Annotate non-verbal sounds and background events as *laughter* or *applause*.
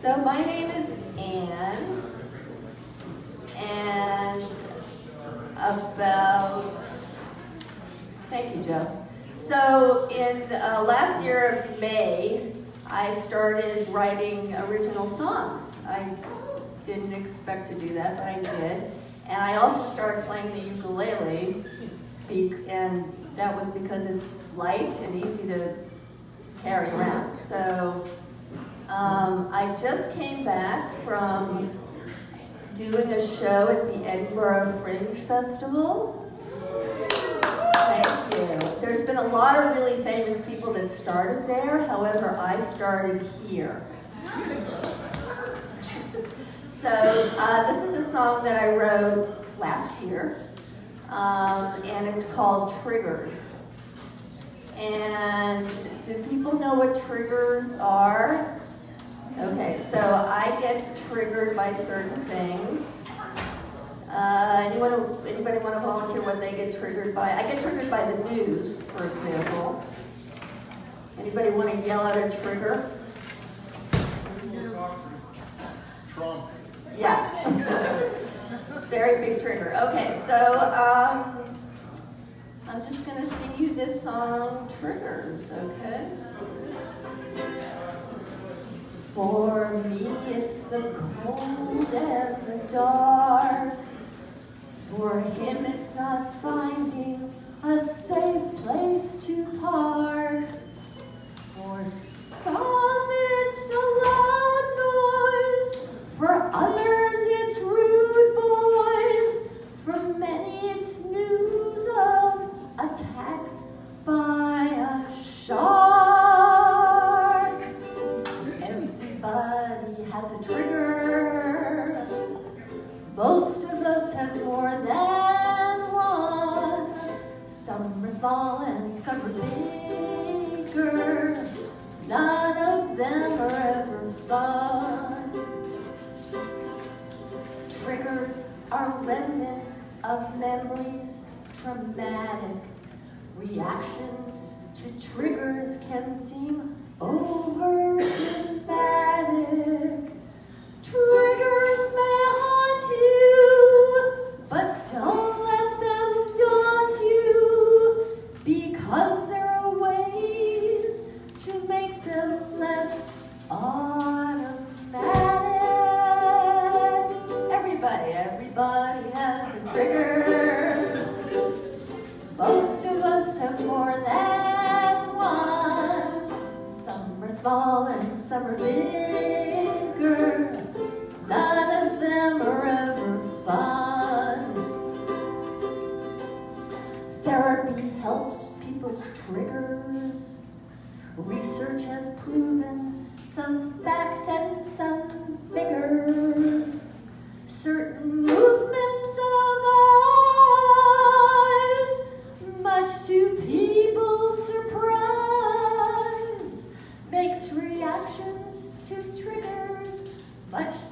So my name is Ann, and about, thank you, Joe. So in uh, last year of May, I started writing original songs. I didn't expect to do that, but I did. And I also started playing the ukulele, and that was because it's light and easy to carry around. So um, I just came back from doing a show at the Edinburgh Fringe Festival. Thank you. There's been a lot of really famous people that started there. However, I started here. So uh, this is a song that I wrote last year, um, and it's called Triggers. And do people know what triggers are? Okay, so I get triggered by certain things. Uh, anyone, anybody want to volunteer what they get triggered by? I get triggered by the news, for example. Anybody want to yell out a trigger? Trump. Yeah. *laughs* Very big trigger. Okay, so um, I'm just going to sing you this song, Triggers, okay? Me, it's the cold and the dark. For him, it's not finding small and some are bigger. None of them are ever fun. Triggers are remnants of memories, traumatic reactions to triggers can seem Small and are bigger. None of them are ever fun. Therapy helps people's triggers. Research has proven some facts and some figures. Much